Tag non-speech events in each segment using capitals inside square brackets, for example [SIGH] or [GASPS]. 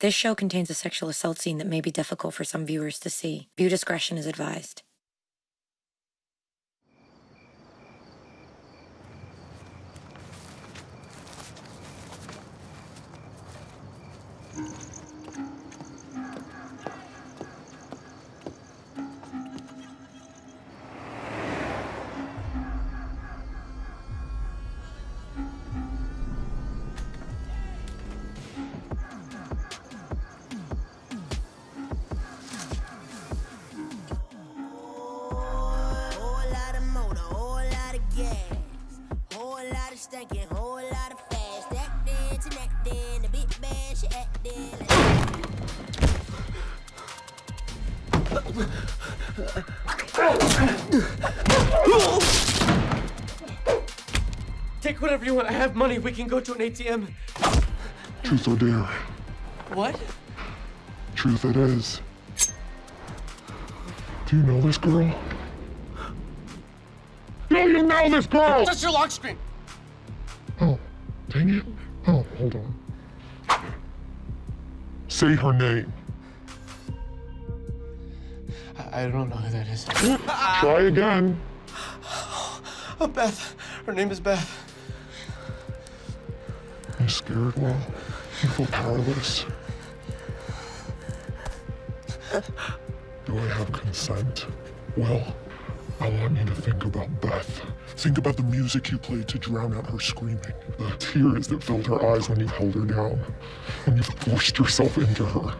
This show contains a sexual assault scene that may be difficult for some viewers to see. View discretion is advised. Whatever you want. I have money. We can go to an ATM. Truth or dare? What? Truth it is. Do you know this girl? Do you know this girl? Just your lock screen. Oh, dang it. Oh, hold on. Say her name. I, I don't know who that is. Try again. [GASPS] Oh, Beth. Her name is Beth. Scared, Will? You feel powerless? Do I have consent? Well, I want you to think about Beth. Think about the music you played to drown out her screaming, the tears that filled her eyes when you held her down, when you forced yourself into her.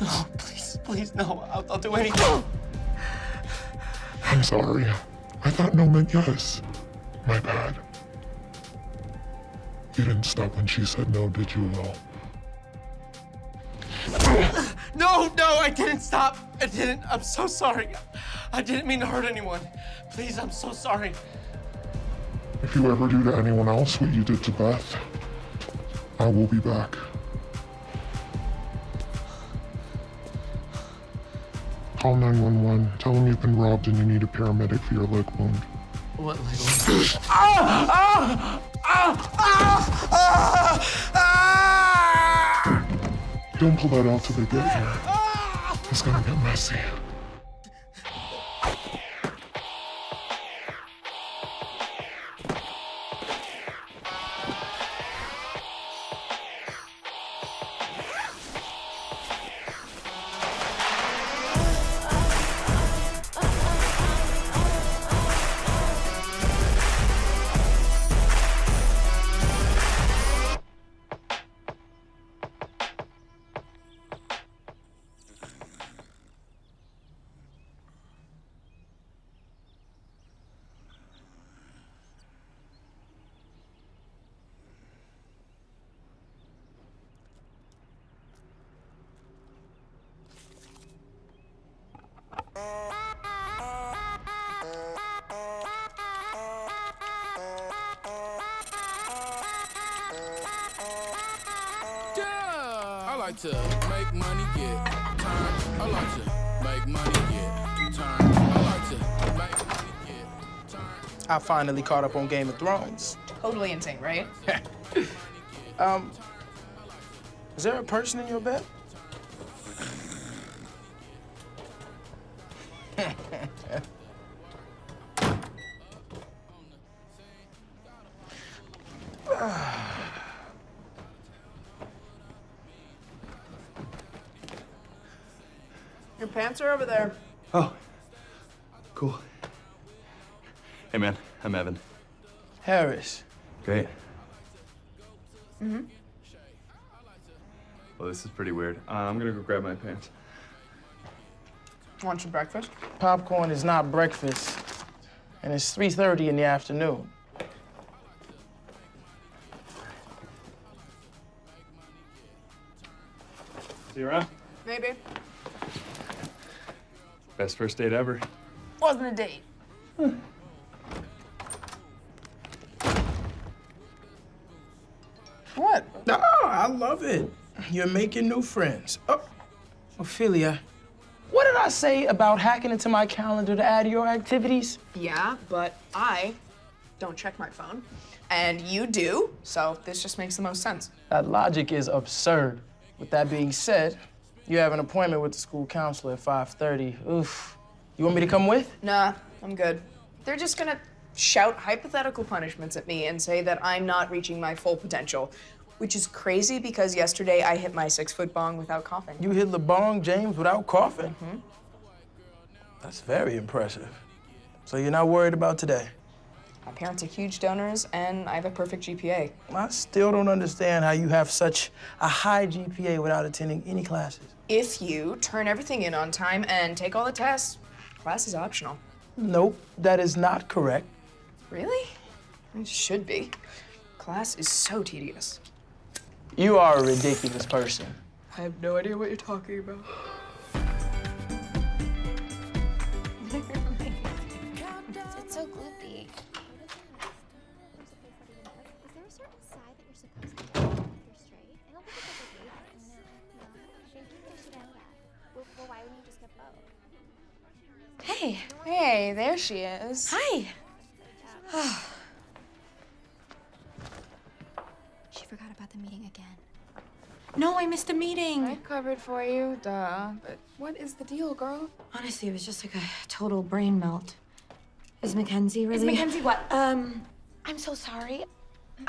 No, please, please, no. I'll, I'll do anything. I'm sorry. I thought no meant yes. My bad. You didn't stop when she said no, did you, Will? [SIGHS] No, no, I didn't stop. I didn't. I'm so sorry. I didn't mean to hurt anyone. Please, I'm so sorry. If you ever do to anyone else what you did to Beth, I will be back. Call 911. Tell them you've been robbed and you need a paramedic for your leg wound. What leg? ah! Ah! Ah! Don't pull that out till they get here. It's gonna get messy. Like to make money, get time. I like to make money, get time. I like to make money, get time. I finally caught up on Game of Thrones. Totally insane, right? [LAUGHS] Um, is there a person in your bed? [LAUGHS] Your pants are over there. Oh, cool. Hey, man, I'm Evan. Harris. Great. Mm-hmm. Well, this is pretty weird. Uh, I'm gonna go grab my pants. Want some breakfast? Popcorn is not breakfast, and it's 3.30 in the afternoon. See you around. Maybe. Best first date ever. Wasn't a date. Hmm. What? No, I love it. You're making new friends. Oh, Ophelia, what did I say about hacking into my calendar to add your activities? Yeah, but I don't check my phone. And you do, so this just makes the most sense. That logic is absurd. With that being said, you have an appointment with the school counselor at 5:30. Oof. You want me to come with? Nah, I'm good. They're just gonna shout hypothetical punishments at me and say that I'm not reaching my full potential, which is crazy because yesterday I hit my six foot bong without coughing. You hit the bong, James without coughing? Mm-hmm. That's very impressive. So you're not worried about today? My parents are huge donors, and I have a perfect GPA. I still don't understand how you have such a high GPA without attending any classes. If you turn everything in on time and take all the tests, class is optional. Nope, that is not correct. Really? It should be. Class is so tedious. You are a ridiculous person. I have no idea what you're talking about. Hey, there she is. Hi. [SIGHS] She forgot about the meeting again. No, I missed a meeting. I covered for you, duh. But what is the deal, girl? Honestly, it was just like a total brain melt. Is Mackenzie really? Is Mackenzie what? Um, I'm so sorry.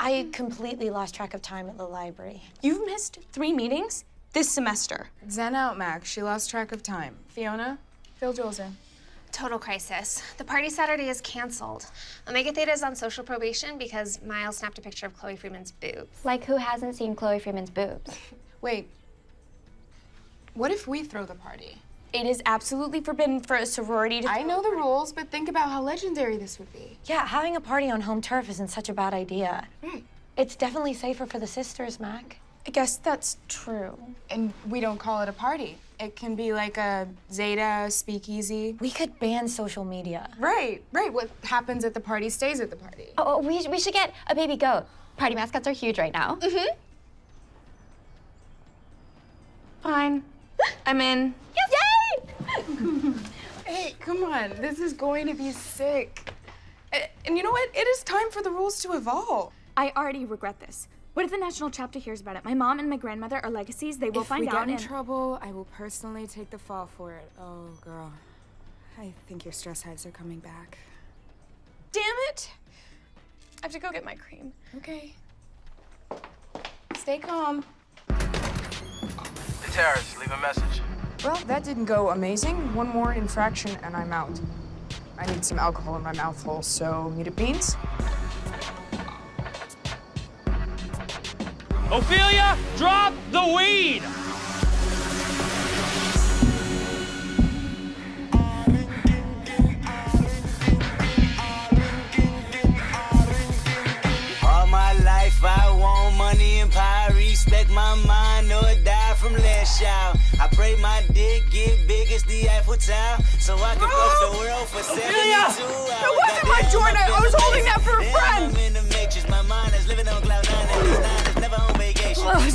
I completely lost track of time at the library. You've missed three meetings this semester. Zen out, Max. She lost track of time. Fiona, fill Jules in. Total crisis. The party Saturday is canceled. Omega Theta is on social probation because Miles snapped a picture of Chloe Freeman's boobs. Like who hasn't seen Chloe Freeman's boobs? [LAUGHS] Wait. What if we throw the party? It is absolutely forbidden for a sorority to. I know the rules, but think about how legendary this would be. Yeah, having a party on home turf isn't such a bad idea. Right. It's definitely safer for the sisters, Mac. I guess that's true. And we don't call it a party. It can be like a Zeta speakeasy. We could ban social media. Right, right. What happens at the party stays at the party. Oh, oh, we, we should get a baby goat. Party mascots are huge right now. Mm-hmm. Fine. [GASPS] I'm in. Yes! Yay! [LAUGHS] hey, come on. This is going to be sick. And you know what? It is time for the rules to evolve. I already regret this. What if the national chapter hears about it? My mom and my grandmother are legacies. They will if find out. If we get in and- trouble, I will personally take the fall for it. Oh, girl. I think your stress hives are coming back. Damn it! I have to go get my cream. Okay. Stay calm. The terrace, leave a message. Well, that didn't go amazing. One more infraction and I'm out. I need some alcohol in my mouth hole, so meet at Beans. Ophelia, drop the weed! All my life I want money and power. Respect my mind or die from less shout. I pray my dick get big as the Eiffel Tower. So I can fuck the world for 72 hours. It wasn't my joint. I I was holding that for a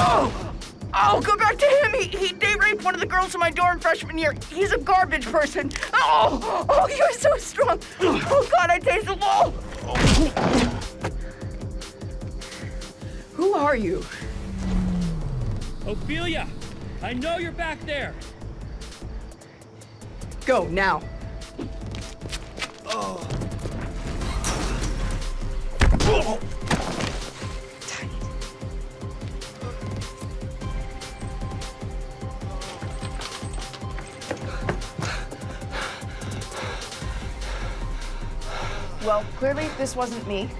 Oh, oh go back to him. He, he date raped one of the girls in my dorm freshman year. He's a garbage person. Oh, oh, you're so strong. Oh, God, I taste the wall. Who are you? Ophelia, I know you're back there. Go now. Oh. Well, clearly this wasn't me.